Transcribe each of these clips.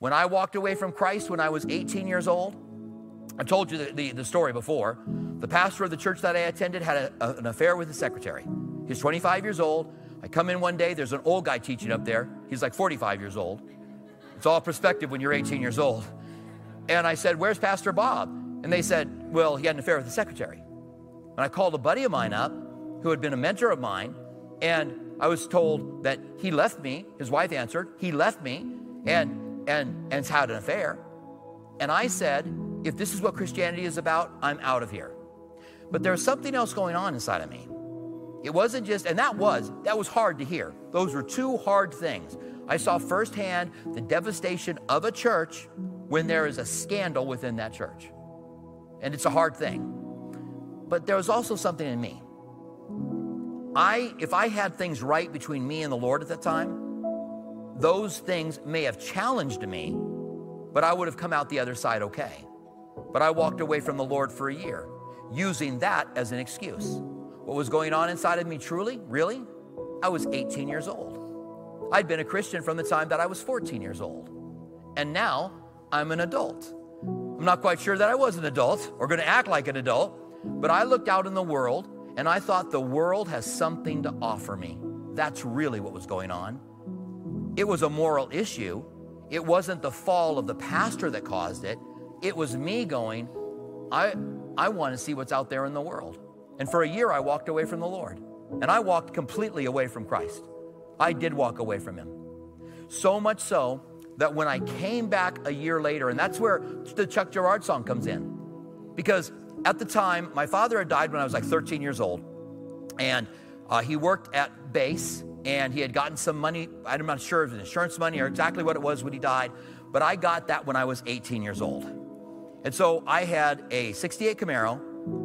When I walked away from Christ when I was 18 years old, I told you the, the, the story before. The pastor of the church that I attended had a, a, an affair with his secretary. He's 25 years old. I come in one day, there's an old guy teaching up there. He's like 45 years old. It's all perspective when you're 18 years old. And I said, Where's Pastor Bob? And they said, Well, he had an affair with the secretary. And I called a buddy of mine up who had been a mentor of mine, and I was told that he left me. His wife answered, He left me and, and, and had an affair. And I said, If this is what Christianity is about, I'm out of here. But there was something else going on inside of me. It wasn't just, and that was, that was hard to hear. Those were two hard things. I saw firsthand the devastation of a church when there is a scandal within that church. And it's a hard thing. But there was also something in me. I, if I had things right between me and the Lord at that time, those things may have challenged me, but I would have come out the other side okay. But I walked away from the Lord for a year, using that as an excuse. What was going on inside of me truly, really? I was 18 years old. I'd been a Christian from the time that I was 14 years old. And now I'm an adult. I'm not quite sure that I was an adult or going to act like an adult, but I looked out in the world and I thought the world has something to offer me. That's really what was going on. It was a moral issue. It wasn't the fall of the pastor that caused it. It was me going, I, I want to see what's out there in the world. And for a year, I walked away from the Lord. And I walked completely away from Christ. I did walk away from Him. So much so that when I came back a year later, and that's where the Chuck Girard song comes in. Because at the time, my father had died when I was like 13 years old. And uh, he worked at base and he had gotten some money. I'm not sure if it was insurance money or exactly what it was when he died, but I got that when I was 18 years old. And so I had a 68 Camaro,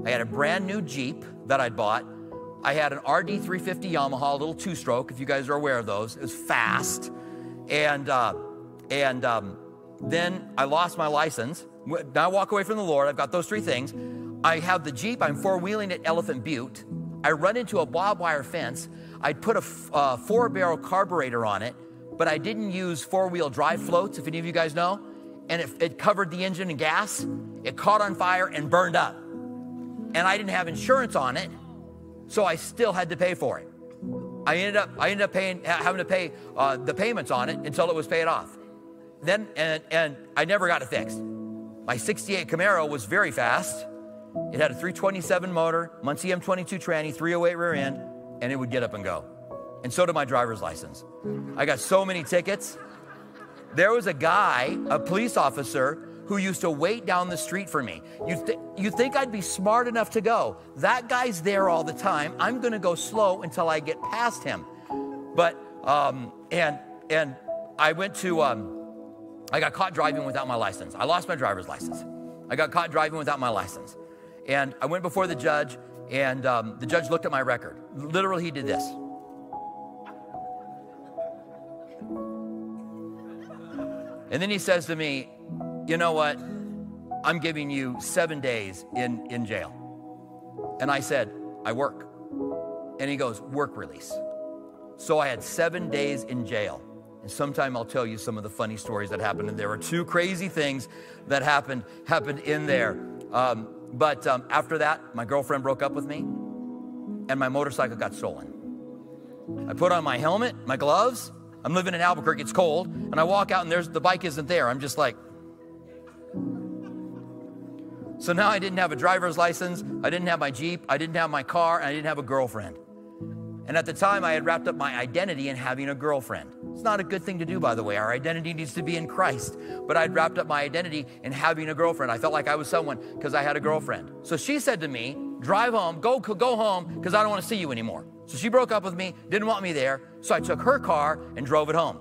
I had a brand new Jeep that I'd bought. I had an RD 350 Yamaha, a little two stroke, if you guys are aware of those. It was fast. And uh, and um, then I lost my license. Now I walk away from the Lord. I've got those three things. I have the Jeep. I'm four wheeling at Elephant Butte. I run into a barbed wire fence. I'd put a uh, four barrel carburetor on it, but I didn't use four wheel drive floats, if any of you guys know. And it, it covered the engine in gas. It caught on fire and burned up. And I didn't have insurance on it, so I still had to pay for it. I ended up, I ended up paying, having to pay uh, the payments on it until it was paid off then and, and I never got it fixed. My 68 Camaro was very fast. It had a 327 motor, Muncie M22 tranny, 308 rear end, and it would get up and go. And so did my driver's license. I got so many tickets. There was a guy, a police officer, who used to wait down the street for me. You, th- you think I'd be smart enough to go? That guy's there all the time. I'm going to go slow until I get past him. But um, and and I went to um, I got caught driving without my license. I lost my driver's license. I got caught driving without my license. And I went before the judge, and um, the judge looked at my record. Literally, he did this. And then he says to me, You know what? I'm giving you seven days in, in jail. And I said, I work. And he goes, Work release. So I had seven days in jail. And sometime I'll tell you some of the funny stories that happened. And there were two crazy things that happened happened in there. Um, but um, after that, my girlfriend broke up with me, and my motorcycle got stolen. I put on my helmet, my gloves. I'm living in Albuquerque. It's cold, and I walk out, and there's the bike isn't there. I'm just like. So now I didn't have a driver's license. I didn't have my Jeep. I didn't have my car, and I didn't have a girlfriend. And at the time, I had wrapped up my identity in having a girlfriend. It's not a good thing to do, by the way. Our identity needs to be in Christ. But I'd wrapped up my identity in having a girlfriend. I felt like I was someone because I had a girlfriend. So she said to me, Drive home, go, go home, because I don't want to see you anymore. So she broke up with me, didn't want me there. So I took her car and drove it home.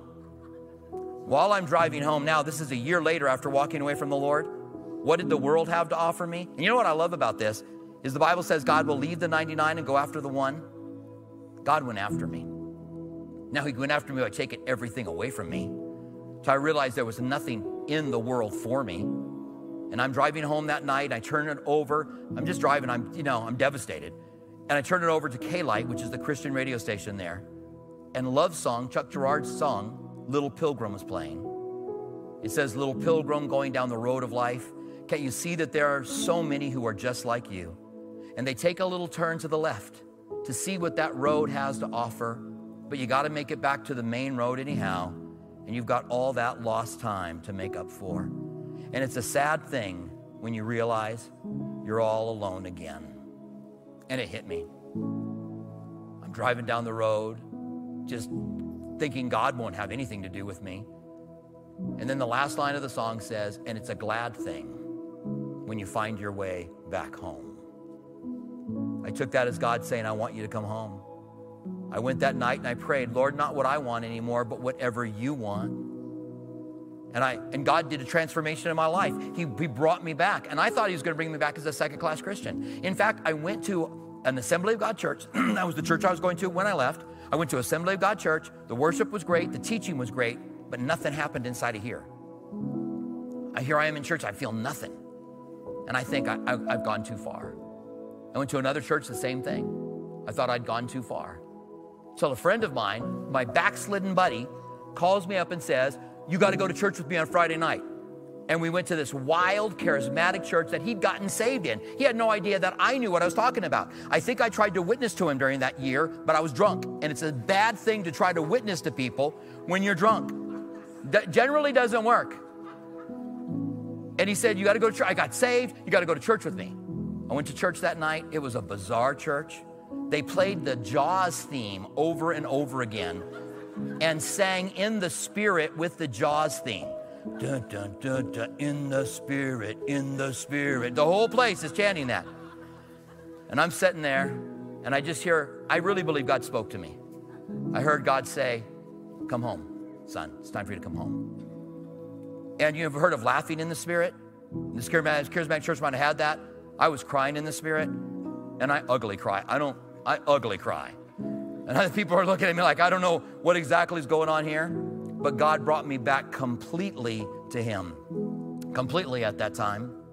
While I'm driving home now, this is a year later after walking away from the Lord. What did the world have to offer me? And you know what I love about this? Is the Bible says God will leave the 99 and go after the one. God went after me. Now he went after me by taking everything away from me. So I realized there was nothing in the world for me. And I'm driving home that night. I turn it over. I'm just driving. I'm, you know, I'm devastated. And I turn it over to K-Light, which is the Christian radio station there. And Love Song, Chuck Girard's song, Little Pilgrim was playing. It says, Little pilgrim going down the road of life. Can't you see that there are so many who are just like you? And they take a little turn to the left to see what that road has to offer, but you got to make it back to the main road anyhow, and you've got all that lost time to make up for. And it's a sad thing when you realize you're all alone again. And it hit me. I'm driving down the road, just thinking God won't have anything to do with me. And then the last line of the song says, and it's a glad thing when you find your way back home. I took that as God saying, I want you to come home. I went that night and I prayed, Lord, not what I want anymore, but whatever you want. And I and God did a transformation in my life. He, he brought me back. And I thought he was going to bring me back as a second class Christian. In fact, I went to an Assembly of God church. that was the church I was going to when I left. I went to Assembly of God church. The worship was great, the teaching was great, but nothing happened inside of here. I, here I am in church, I feel nothing. And I think I, I, I've gone too far. I went to another church, the same thing. I thought I'd gone too far. So a friend of mine, my backslidden buddy, calls me up and says, You got to go to church with me on Friday night. And we went to this wild, charismatic church that he'd gotten saved in. He had no idea that I knew what I was talking about. I think I tried to witness to him during that year, but I was drunk. And it's a bad thing to try to witness to people when you're drunk. That generally doesn't work. And he said, You got to go to church. I got saved. You got to go to church with me. I went to church that night. It was a bizarre church. They played the Jaws theme over and over again and sang in the spirit with the Jaws theme. Dun, dun, dun, dun, in the spirit, in the spirit. The whole place is chanting that. And I'm sitting there and I just hear, I really believe God spoke to me. I heard God say, Come home, son. It's time for you to come home. And you've heard of laughing in the spirit? The charismatic church might have had that. I was crying in the spirit, and I ugly cry. I don't, I ugly cry. And other people are looking at me like, I don't know what exactly is going on here. But God brought me back completely to Him, completely at that time.